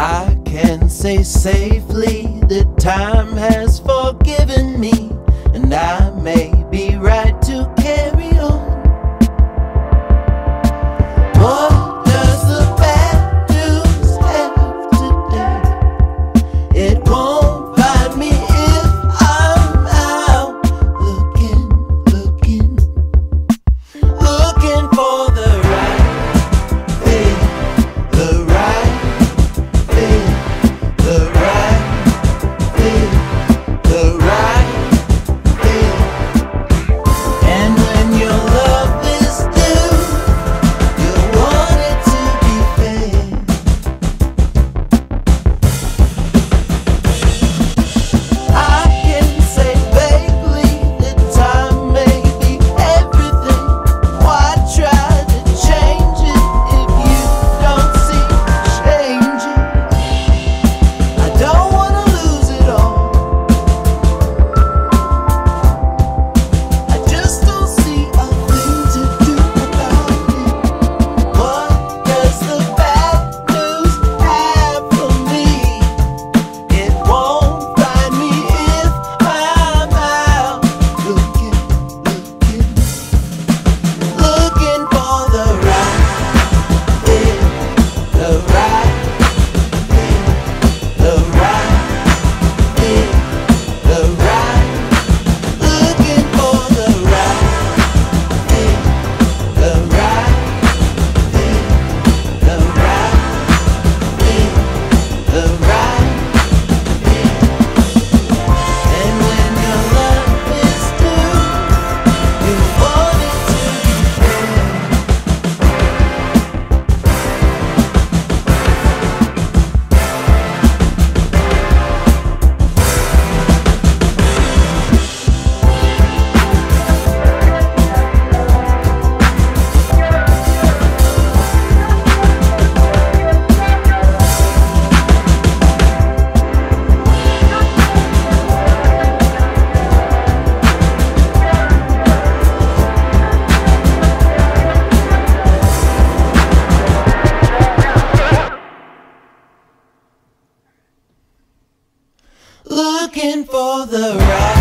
I can say safely that time has forgiven me. looking for the right